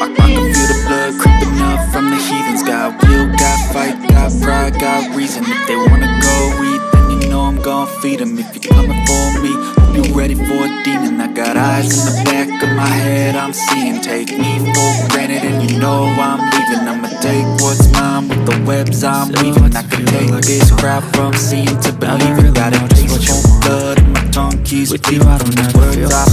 I, I can feel the blood creeping up from the heathens. Got will, got fight, got pride, got reason. If they wanna go eat, then you know I'm gon' feed them If you're coming for me, you ready for a demon. I got eyes in the back of my head, I'm seeing. Take me for granted and you know I'm leaving. I'ma take what's mine with the webs I'm weaving. I can take this crap from seeing to believing. Got a taste for blood in my tongue. Keeps bleeding Words I